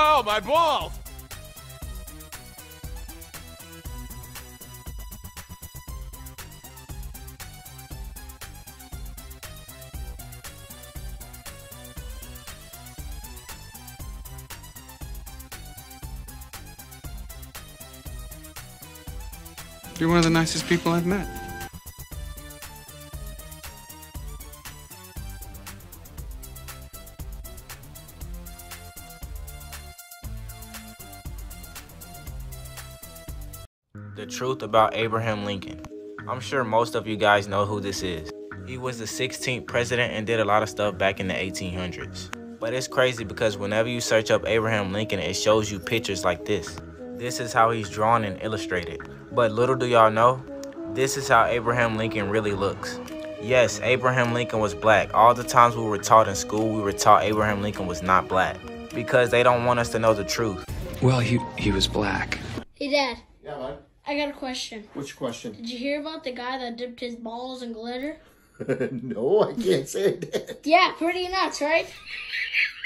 Oh, my ball! You're one of the nicest people I've met. The truth about Abraham Lincoln. I'm sure most of you guys know who this is. He was the 16th president and did a lot of stuff back in the 1800s. But it's crazy because whenever you search up Abraham Lincoln, it shows you pictures like this. This is how he's drawn and illustrated. But little do y'all know, this is how Abraham Lincoln really looks. Yes, Abraham Lincoln was black. All the times we were taught in school, we were taught Abraham Lincoln was not black. Because they don't want us to know the truth. Well, he he was black. Hey, Dad. Yeah. I got a question. Which question? Did you hear about the guy that dipped his balls in glitter? no, I can't say that. Yeah, pretty nuts, right?